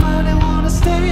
money, wanna stay.